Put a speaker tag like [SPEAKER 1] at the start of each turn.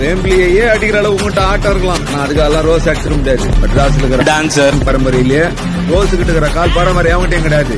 [SPEAKER 1] வேம்பிலியே அடிக்கிற அளவு உங்கள்கிட்ட ஆட்டம் இருக்கலாம். நான் அதுக்கெல்லாம் ரோஸ் அடிச்சிட முடியாது. மெட்ராஸ்ல இருக்கிற
[SPEAKER 2] டான்சர்
[SPEAKER 1] பரம்பரையிலேயே ரோஸ் கிட்ட இருக்கிற கால் பரம்பரை அவங்ககிட்டயும் கிடையாது.